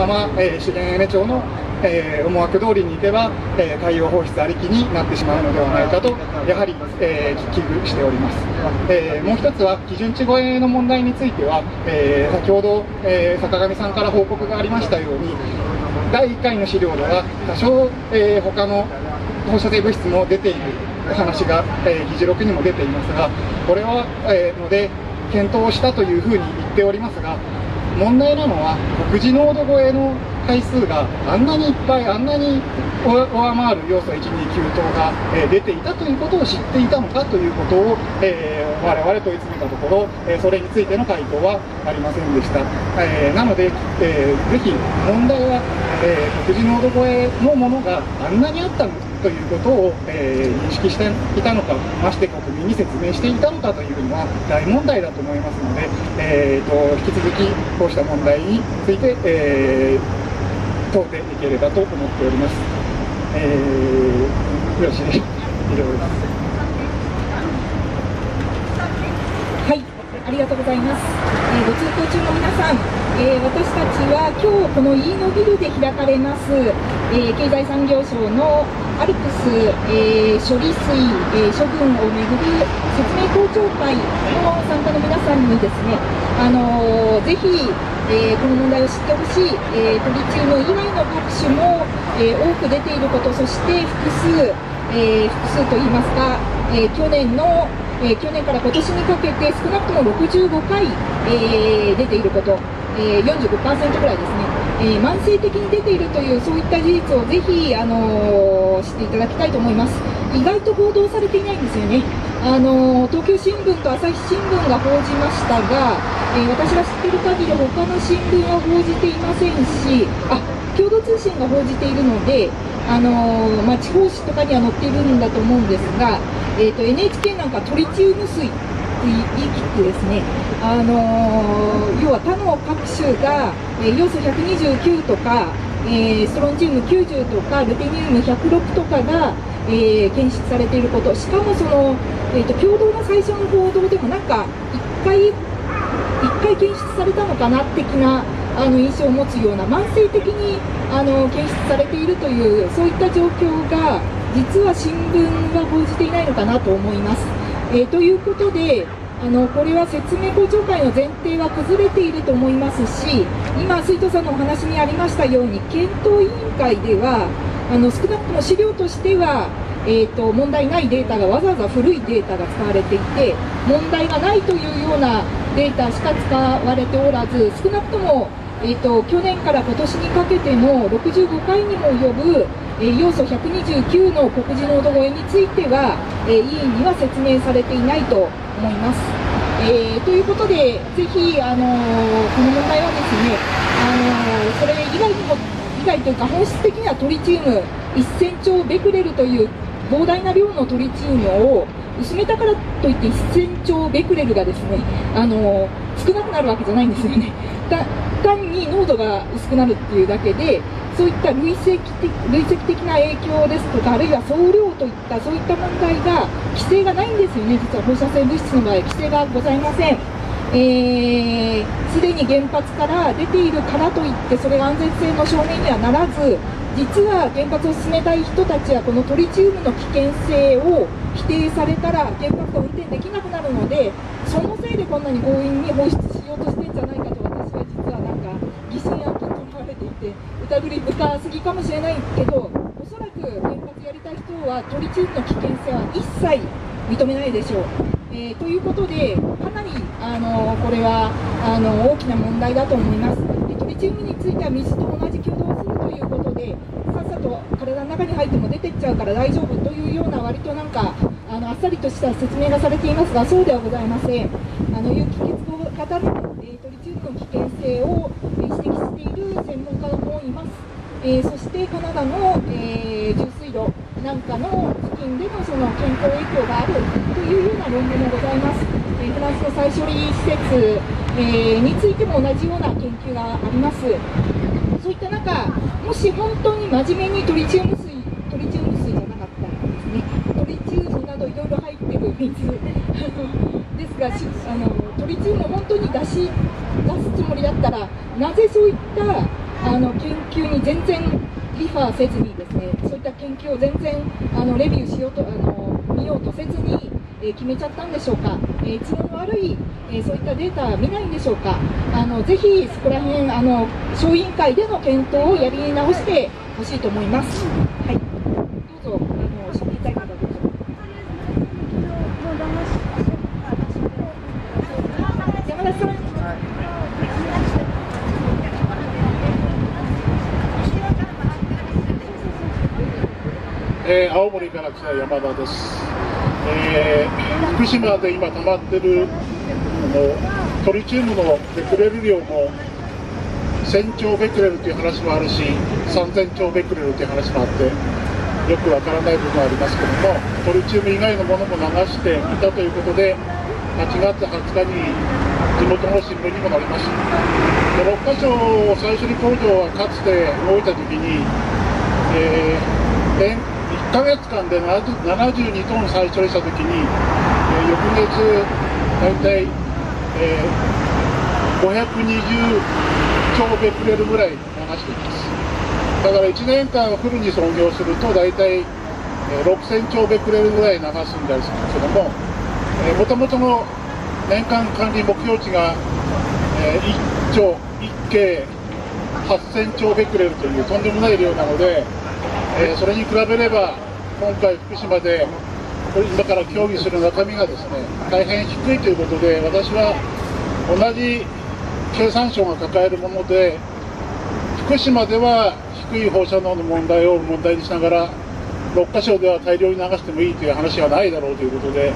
まま、えー、資源エネ庁の、えー、思惑通りにいけば、えー、海洋放出ありきになってしまうのではないかとやはり、えー、危惧しております、えー、もう一つは基準値超えの問題については、えー、先ほど、えー、坂上さんから報告がありましたように第1回の資料では多少、えー、他の放射性物質も出ている話が、えー、議事録にも出ていますがこれは、えー、ので検討したというふうに言っておりますが問題なのは国字濃度超えの回数があんなにいっぱいあんなに上回る要素129等が、え出ていたということを知っていたのかということを、えー、我々問い詰めたところ、えそれについての回答はありませんでした、え、なので、えー、ぜひ問題は、えー、国字濃度超えのものがあんなにあったのということを、えー、認識していたのか、まして国民に説明していたのかというのは大問題だと思いますので、えーと、引き続きこうした問題について、えー、問うていければと思っております。えー、よろしいでしょうか。はい、ありがとうございます。えー、ご通行中の皆さん、えー、私たちは今日この飯野ビルで開かれます、えー、経済産業省のアルプス、えー、処理水、えー、処分をめぐる説明公聴会の参加の皆さんにですね、あのー、ぜひ、えー、この問題を知ってほしい、えトリチウム以外の各種も、え多く出ていること、そして複数、え複数といいますか、え去年のえ去年から今年にかけて少なくとも65回、え出ていること、え45%ぐらいですね、え、慢性的に出ているというそういった事実をぜひ、あの、知っていただきたいと思います。意外と報道されていないんですよね。あの、東京新聞と朝日新聞が報じましたが、え私が知っている限り他の新聞は報じていませんしあ共同通信が報じているのであのまあ、地方紙とかには載っているんだと思うんですが、えーと NHK なんかトリチウム水言い切ってですね、あの、要は他の各種が、えー、要素129とか、え、ストロンチウム90とかルテニウム106とかが、え検出されていることしかもその、えーと、共同の最初の報道でもなんか1回1回検出されたのかな的なあの印象を持つような慢性的にあの検出されているというそういった状況が実は新聞は報じていないのかなと思います。えー、ということであのこれは説明公聴会の前提は崩れていると思いますし今、水戸さんのお話にありましたように検討委員会ではあの少なくとも資料としては、えーと、問題ないデータがわざわざ古いデータが使われていて問題がないというようなデータしか使われておらず少なくとも、えーと去年から今年にかけての65回にも及ぶえ要素129の告示濃度超えについては、え委員には説明されていないと思います。えー、ということで、ぜひ、あのこの問題はですね、あのそれ以外にも、以外というか本質的にはトリチウム1000兆ベクレルという膨大な量のトリチウムを薄めたからといって1000兆ベクレルがですね、あの少なくなるわけじゃないんですよね。単に濃度が薄くなるっていうだけで、そういった累積的累積的な影響ですとかあるいは総量といったそういった問題が規制がないんですよね実は放射性物質の場合規制がございませんすで、ー、に原発から出ているからといってそれが安全性の証明にはならず実は原発を進めたい人たちはこのトリチウムの危険性を否定されたら原発が運転できなくなるのでそのせいでこんなに強引に放出しようとしてるんじゃないかと私は実はなんか疑心暗鬼とられていて疑り深すぎかもしれないけどおそらく原発やりたい人はトリチウムの危険性は一切認めないでしょう。えー、ということで、かなり、あのこれはあの大きな問題だと思います。トリチウムについては水と同じ挙動をするということで、さっさと体の中に入っても出てっちゃうから大丈夫というような、割となんかあのあっさりとした説明がされていますが、そうではございません。あの有機結合型の、えー、トリチウムの危険性を、え、指摘している専門家もいます。えー、そしてカナダの、えー、重水路なんかの付近でのその健康影響があるというような論文もございます。フランスの再処理施設、えについても同じような研究があります。そういった中、もし本当に真面目にトリチウム水、トリチウム水じゃなかったらですね、トリチウムなどいろいろ入ってる水 ですがあの、トリチウムを本当に出し出すつもりだったら、なぜそういったあの研究に全然リファーせずにですねそういった研究を全然あのレビューしようとあの見ようとせずに、えー、決めちゃったんでしょうか、えー、都合の悪い、えー、そういったデータ見ないんでしょうかあのぜひそこら辺あの小委員会での検討をやり直してほしいと思います。はいどうぞあの知りたい方どうぞ。山田さん。えー、青森から来た山田です、えー、福島で今溜まってるのトリチウムのベクレル量も1000兆ベクレルという話もあるし3000兆ベクレルという話もあってよくわからない部分がありますけどもトリチウム以外のものも流していたということで8月20日に地元の新聞にもなりました。6カ所最初に工場はかつて動いた時に、えー1ヶ月間で72トン再処理したときに、えー、翌月、大体、えー、520兆ベクレルぐらい流しています。だから1年間フルに操業すると、大体、えー、6000兆ベクレルぐらい流すんですけども、もともとの年間管理目標値が、えー、1兆、1計8000兆ベクレルというとんでもない量なので、えー、それに比べれば今回福島で今から協議する中身がですね大変低いということで私は同じ経産省が抱えるもので福島では低い放射能の問題を問題にしながら6か所では大量に流してもいいという話はないだろうということで、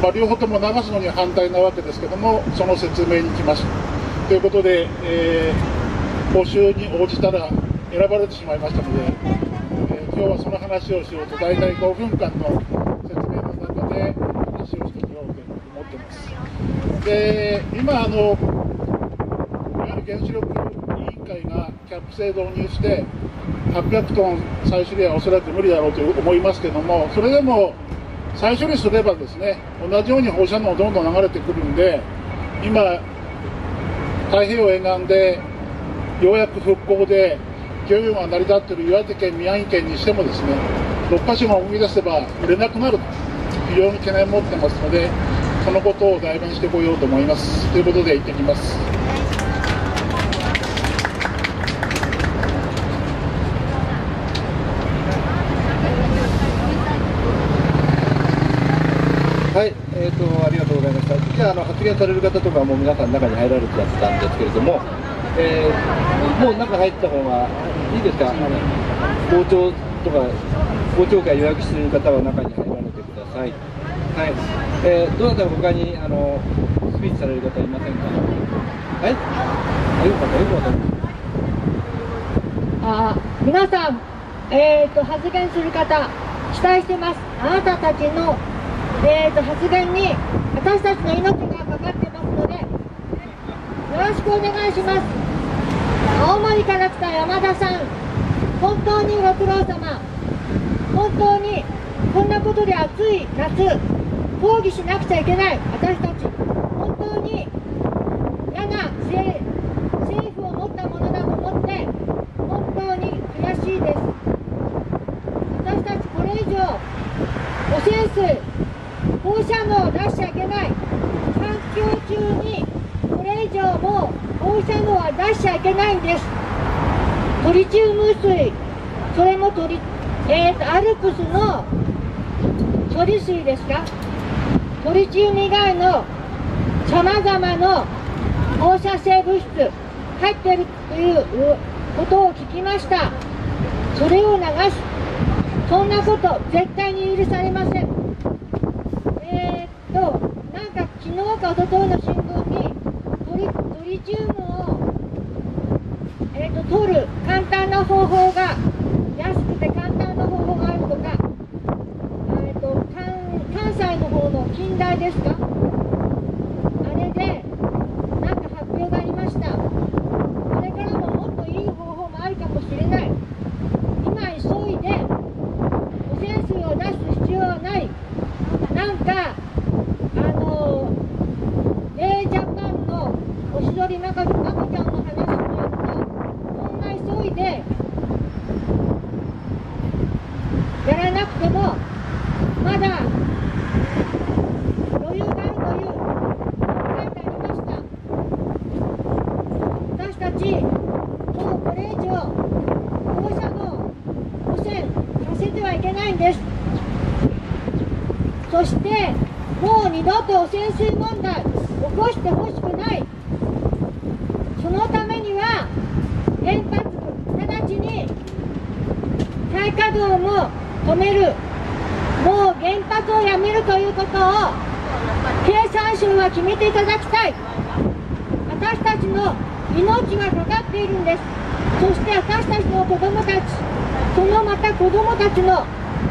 まあ、両方とも流すのに反対なわけですけどもその説明に来ましたということで、えー、募集に応じたら選ばれてしまいましたので、今日はその話をしようと大体5分間の説明の中で話をしてみようと思ってます。で今あのいわゆる原子力委員会がキャップ制導入して800トン再処理はおそらく無理だろうと思いますけどもそれでも再処理すればですね同じように放射能どんどん流れてくるんで今太平洋沿岸でようやく復興で漁業が成り立っている岩手県、宮城県にしてもですね6か所が動き出せば売れなくなると非常に懸念を持ってますのでそのことを代弁してこようと思いますということで行ってきます。はい、えーと、ありがとうございました。じゃあ、あの発言される方とかも皆さん中に入られてたんですけれども、えー、もう中入った方がいいですか、あの校長とか、校長会予約している方は中に入られてください。はい、えー、どなたか他にあのスピーチされる方いませんか？はいあ、よかった、よかった。あ皆さん、えーと、発言する方、期待してます。あなたたちの、えーと、発言に私たちの命がかかってますので、よろしくお願いします。青森から来た山田さん本当にご苦労様。本当にこんなことで暑い夏抗議しなくちゃいけない私たち。本当に嫌な政府を持ったものだと思って本当に悔しいです。私たちこれ以上汚染水放射能を出しちゃいけない。環境中に放射能は出しちゃいけないんです。トリチウム水。それもトリ、えーと、アルプスの処理水ですか？トリチウム以外のさまざまな放射性物質入ってるということを聞きました。それを流す。そんなこと絶対に許されません。えー、っとなんか昨日か一昨日の新聞にリチウムを、えーと、取る簡単な方法が安くて簡単な方法があるとか、えーと、関関西の方の近代ですか？あれでなんか発表がありました。これからももっといい方法もあるかもしれない。今急いで汚染水を出す必要はない。なんかあのー、えー、ジャパンのおしどり中赤ちゃんの話によるとそんな急でやらなくてもまだ余裕があるという書いてありました私たちもうこれ以上放射能汚染させてはいけないんです。そしてもう二度と汚染水問題起こしてほしくない。そのためには原発直ちに再稼働も止める。もう原発をやめるということを経産省は決めていただきたい。私たちの命がかかっているんです。そして私たちの子供たちそのまた子供たちの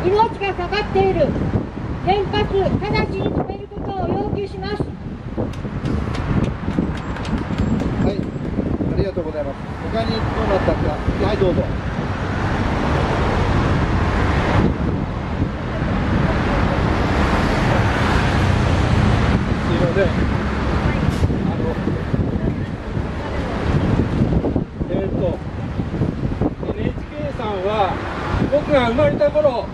命がかかっている原発直ちに止めることを要求しますはい、ありがとうございます。他にどうなったか、はい、どうぞ。すいません。あの、えっ、と、NHK さんは、僕が生まれた頃、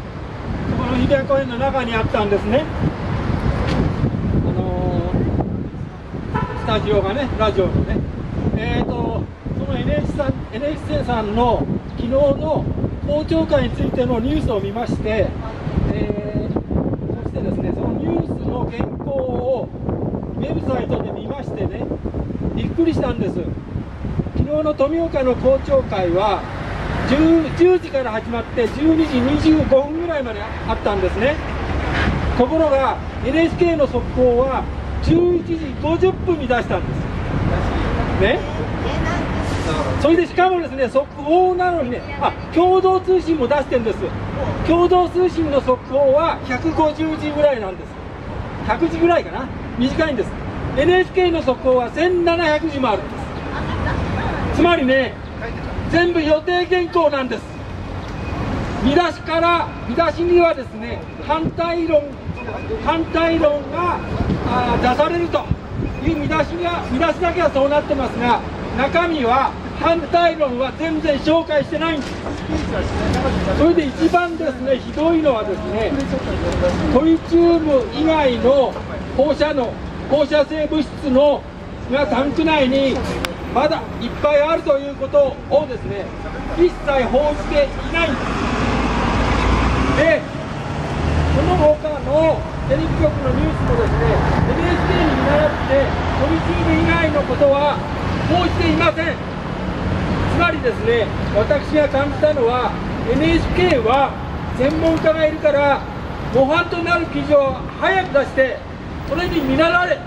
この日比谷公園の中にあったんですね。あのースタジオがね、ラジオのね。えっ、と、その NHK さん NHK さんの昨日の公聴会についてのニュースを見まして、えーそしてですね、そのニュースの原稿をウェブサイトで見ましてね、びっくりしたんです。昨日の富岡の公聴会は10、10時から始まって12時25分ぐらいまであったんですね。ところが NHK の速報は11時50分に出したんです。ね？それでしかもですね、速報なのにね、あ共同通信も出してるんです。共同通信の速報は150字ぐらいなんです。100字ぐらいかな、短いんです。NHK の速報は1700字もあるんです。つまりね、全部予定原稿なんです。見出しから、見出しにはですね、反対論、反対論があ出されるという見出しが、見出しだけはそうなってますが、中身は反対論は全然紹介してないんです。それで一番ですね、ひどいのはですね、トリチウム以外の放射能、放射性物質のがタンク内にまだいっぱいあるということをですね、一切報じていないんです。で、その他のテレビ局のニュースもですね、NHK に見習ってトリチウム以外のことは報じていません。つまりですね、私が感じたのは、NHK は専門家がいるから、模範となる記事を早く出して、それに見習われ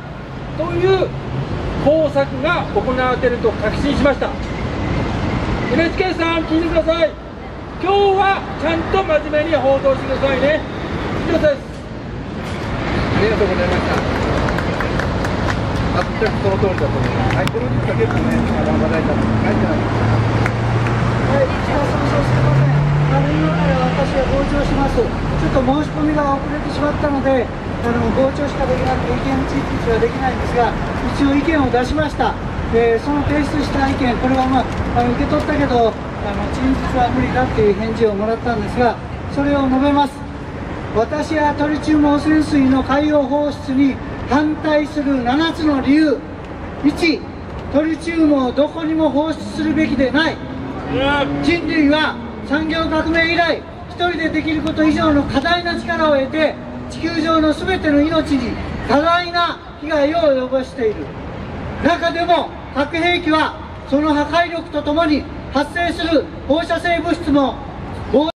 という工作が行われていると確信しました。NHK さん、聞いてください。今日はちゃんと真面目に報道してくださいね。以上です。ありがとうございました。全くその通りだと思います。はい、このニュースが結構ね、あの話題になってます。はい、じゃあはい、石川さん、そうすみません。あの今から私は傍聴します。ちょっと申し込みが遅れてしまったので、あの傍聴しかできなくて意見陳述はできないんですが、一応意見を出しました。で、その提出した意見、これはまあ、あの受け取ったけど、あの陳述は無理だっていう返事をもらったんですが、それを述べます。私はトリチウム汚染水の海洋放出に反対する7つの理由1トリチウムをどこにも放出するべきでない人類は産業革命以来一人でできること以上の過大な力を得て地球上の全ての命に多大な被害を及ぼしている。中でも核兵器はその破壊力とともに発生する放射性物質も